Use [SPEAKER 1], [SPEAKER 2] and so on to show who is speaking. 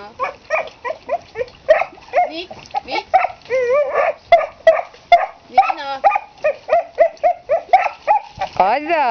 [SPEAKER 1] lá. Vem, vem. Não.
[SPEAKER 2] Olha.